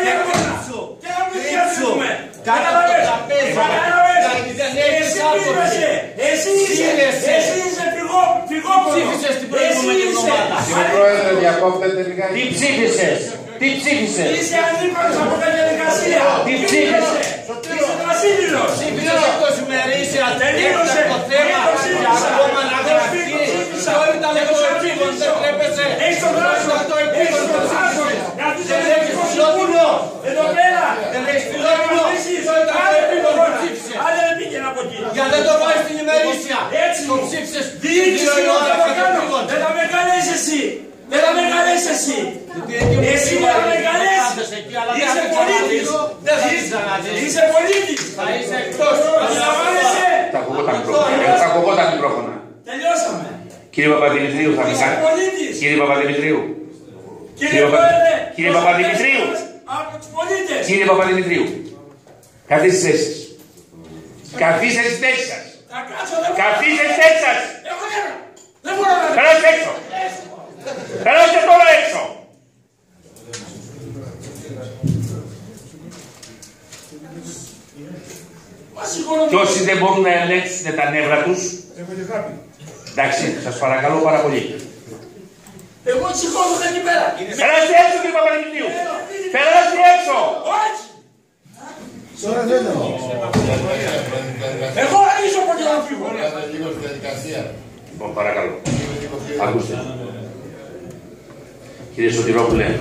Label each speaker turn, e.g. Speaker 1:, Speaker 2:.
Speaker 1: Κρύψου.
Speaker 2: Και να μην
Speaker 1: Κρύψου.
Speaker 2: διαφέρουμε.
Speaker 1: Κάτω από το
Speaker 2: Κατάλαβες.
Speaker 1: τραπέζι.
Speaker 2: Κατάλαβες.
Speaker 1: Γιατί δεν έχεις
Speaker 2: Εσύ
Speaker 1: άποψη.
Speaker 2: πήρασε. Εσύ είσαι.
Speaker 1: Ψήνεσαι.
Speaker 2: Εσύ είσαι φυγό- φυγόπονο.
Speaker 1: Ψήφισες την προηγούμενη
Speaker 2: Εσύ είσαι.
Speaker 1: εβδομάδα.
Speaker 3: Κύριε Πρόεδρε, διακόπτεται λιγάκι.
Speaker 1: Τι ψήφισες; Τι ψήφισες;
Speaker 2: Είσαι αντίπαλος από τα διαδικασία.
Speaker 1: Τι ψήφισες;
Speaker 2: Εσύ. Εσύ δεν θα με καλέσει. Είσαι πολίτης.
Speaker 1: Δεν θα είσαι ξαναδείς.
Speaker 2: Είσαι πολίτης.
Speaker 1: Θα είσαι εκτός.
Speaker 2: Αντιλαμβάνεσαι.
Speaker 3: Θα ακούγω τα μικρόφωνα. Θα ακούγω τα μικρόφωνα.
Speaker 2: Τελειώσαμε.
Speaker 3: Κύριε Παπαδημητρίου, θα
Speaker 2: Είσαι
Speaker 3: μιλάτε.
Speaker 2: πολίτης.
Speaker 3: Κύριε Παπαδημητρίου.
Speaker 2: Κύριε
Speaker 3: Κύριε Παπα-
Speaker 2: Πρόεδρε.
Speaker 3: Κύριε Παπαδημητρίου.
Speaker 2: Από τους πολίτες.
Speaker 3: Κύριε Παπαδημητρίου. Καθίστε στις θέσεις σας. Καθίστε στις θέσεις σας.
Speaker 2: Θα κάτσω, δεν μπορώ.
Speaker 3: Καθίστε στις θέσεις σας.
Speaker 2: Εγώ δεν δεν μπορώ να
Speaker 3: Περάστε έξω. Περάστε τώρα έξω.
Speaker 2: Μας συγχωρώ.
Speaker 3: Και όσοι δεν μπορούν να ελέγξουν τα νεύρα τους, εντάξει, σας παρακαλώ πάρα πολύ.
Speaker 2: Εγώ σηκώθηκα εκεί πέρα.
Speaker 3: Περάστε έξω κύριε Παπαδημητρίου. Περάστε έξω.
Speaker 2: Όχι. Εγώ ανοίγω από να φύγω.
Speaker 3: Λοιπόν, παρακαλώ. Ακούστε. Κύριε Σωτηρόπουλε,